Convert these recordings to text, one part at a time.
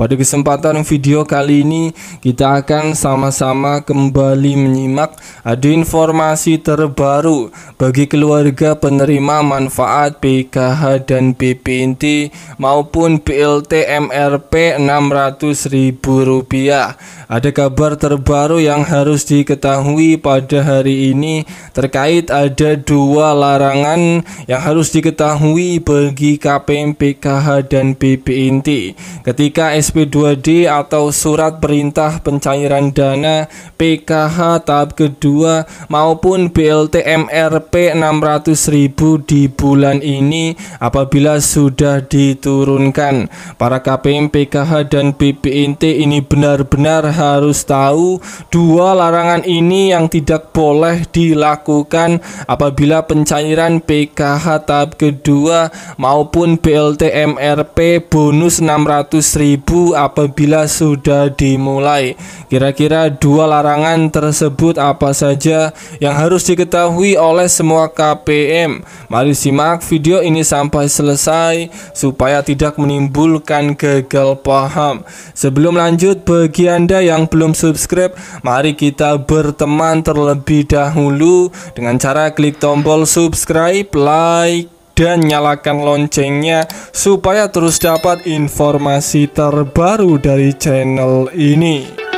pada kesempatan video kali ini kita akan sama-sama kembali menyimak ada informasi terbaru bagi keluarga penerima manfaat PKH dan BPNT maupun BLT MRP Rp600.000. Ada kabar terbaru yang harus diketahui pada hari ini terkait ada dua larangan yang harus diketahui bagi KPM PKH dan BPNT ketika SP2D atau Surat Perintah Pencairan Dana PKH tahap kedua maupun BLT MRP 600.000 di bulan ini apabila sudah diturunkan. Para KPM PKH dan BPNT ini benar-benar harus tahu dua larangan ini yang tidak boleh dilakukan apabila pencairan PKH tahap kedua maupun BLT MRP bonus 600.000 apabila sudah dimulai. Kira-kira dua larangan tersebut apa saja yang harus diketahui oleh semua KPM? Mari simak video ini sampai selesai supaya tidak menimbulkan gagal paham. Sebelum lanjut, bagi Anda yang belum subscribe, mari kita berteman terlebih dahulu dengan cara klik tombol subscribe, like, dan nyalakan loncengnya supaya terus dapat informasi terbaru dari channel ini.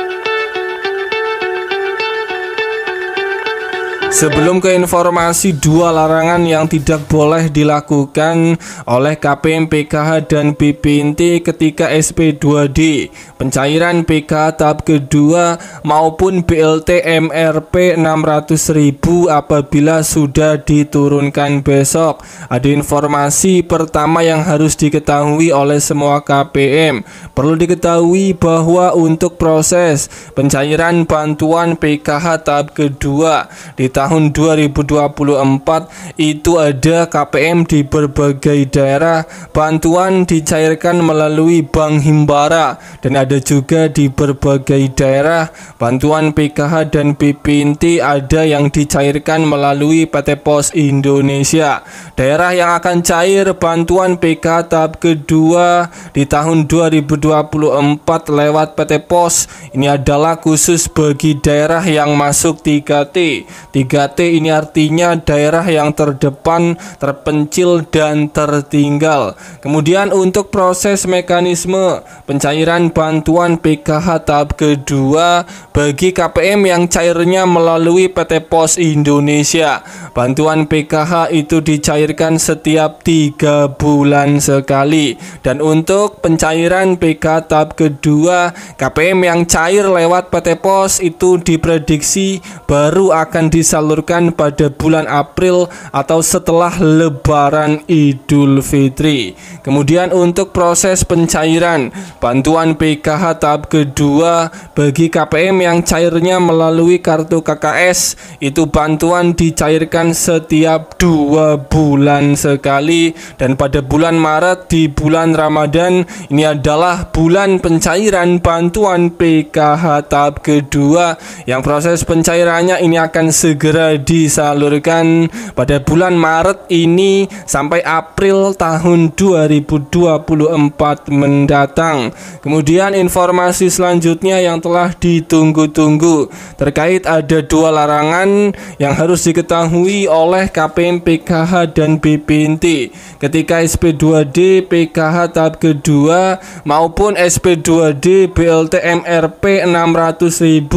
Sebelum ke informasi dua larangan yang tidak boleh dilakukan oleh KPM PKH dan BPNT ketika SP2D, pencairan PK tahap kedua maupun BLT MRP 600.000 apabila sudah diturunkan besok. Ada informasi pertama yang harus diketahui oleh semua KPM. Perlu diketahui bahwa untuk proses pencairan bantuan PKH tahap kedua di tahun 2024 itu ada KPM di berbagai daerah bantuan dicairkan melalui Bank Himbara dan ada juga di berbagai daerah bantuan PKH dan BPNT ada yang dicairkan melalui PT Pos Indonesia. Daerah yang akan cair bantuan PKH tahap kedua di tahun 2024 lewat PT Pos. Ini adalah khusus bagi daerah yang masuk 3T 3 3T ini artinya daerah yang terdepan, terpencil, dan tertinggal. Kemudian untuk proses mekanisme pencairan bantuan PKH tahap kedua bagi KPM yang cairnya melalui PT Pos Indonesia. Bantuan PKH itu dicairkan setiap tiga bulan sekali. Dan untuk pencairan PKH tahap kedua, KPM yang cair lewat PT Pos itu diprediksi baru akan disalurkan disalurkan pada bulan April atau setelah Lebaran Idul Fitri. Kemudian untuk proses pencairan bantuan PKH tahap kedua bagi KPM yang cairnya melalui kartu KKS itu bantuan dicairkan setiap dua bulan sekali dan pada bulan Maret di bulan Ramadan ini adalah bulan pencairan bantuan PKH tahap kedua yang proses pencairannya ini akan segera segera disalurkan pada bulan Maret ini sampai April tahun 2024 mendatang. Kemudian informasi selanjutnya yang telah ditunggu-tunggu terkait ada dua larangan yang harus diketahui oleh KPM PKH dan BPNT ketika SP2D PKH tahap kedua maupun SP2D BLT MRP 600.000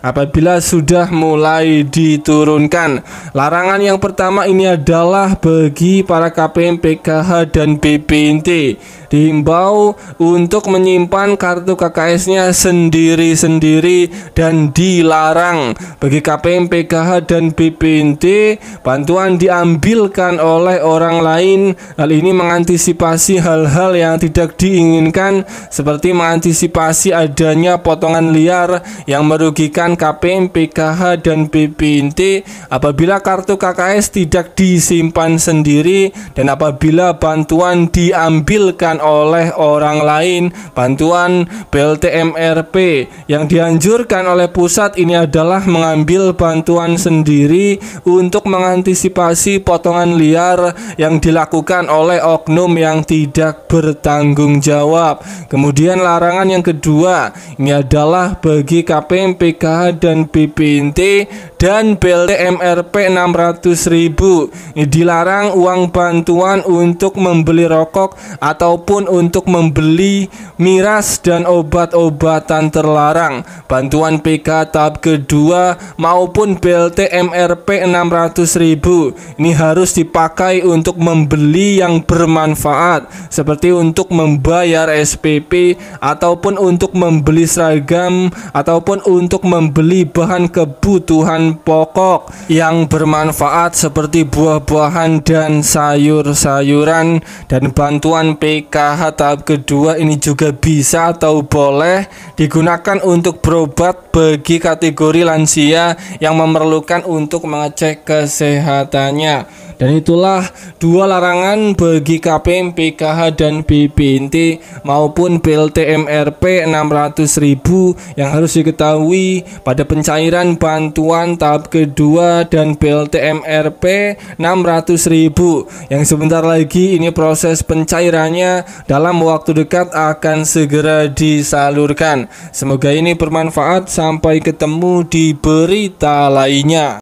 apabila sudah mulai diturunkan diturunkan. Larangan yang pertama ini adalah bagi para KPM PKH dan BPNT dihimbau untuk menyimpan kartu KKS-nya sendiri-sendiri dan dilarang. Bagi KPM PKH dan BPNT bantuan diambilkan oleh orang lain. Hal ini mengantisipasi hal-hal yang tidak diinginkan seperti mengantisipasi adanya potongan liar yang merugikan KPM PKH dan BPNT Apabila kartu KKS tidak disimpan sendiri dan apabila bantuan diambilkan oleh orang lain bantuan BLTMRP yang dianjurkan oleh pusat ini adalah mengambil bantuan sendiri untuk mengantisipasi potongan liar yang dilakukan oleh oknum yang tidak bertanggung jawab. Kemudian larangan yang kedua ini adalah bagi KPM, PKH dan BPNT dan BLT MRP 600.000 ini dilarang uang bantuan untuk membeli rokok ataupun untuk membeli miras dan obat-obatan terlarang. Bantuan PK tahap kedua maupun BLT MRP 600.000 ini harus dipakai untuk membeli yang bermanfaat seperti untuk membayar SPP ataupun untuk membeli seragam ataupun untuk membeli bahan kebutuhan pokok yang bermanfaat seperti buah-buahan dan sayur-sayuran dan bantuan PKH tahap kedua ini juga bisa atau boleh digunakan untuk berobat bagi kategori lansia yang memerlukan untuk mengecek kesehatannya. Dan itulah dua larangan bagi KPM, PKH dan BPNT maupun PLTMRP 600.000 yang harus diketahui pada pencairan bantuan tahap kedua dan PLTMRP 600.000 yang sebentar lagi ini proses pencairannya dalam waktu dekat akan segera disalurkan. Semoga ini bermanfaat sampai ketemu di berita lainnya.